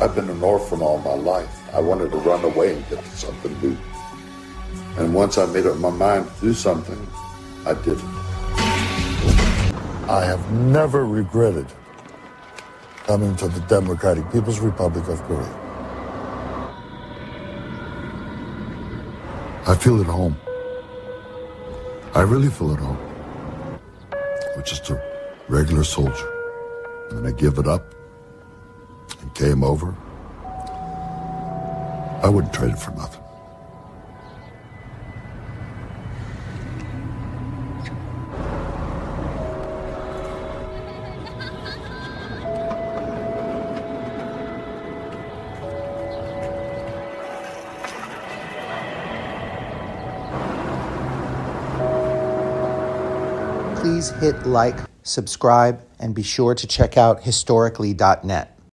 I've been an orphan all my life. I wanted to run away and get to something new. And once I made up my mind to do something, I did it. I have never regretted coming to the Democratic People's Republic of Korea. I feel at home. I really feel at home. I'm just a regular soldier. And I give it up came over. I wouldn't trade it for nothing. Please hit like, subscribe, and be sure to check out historically.net.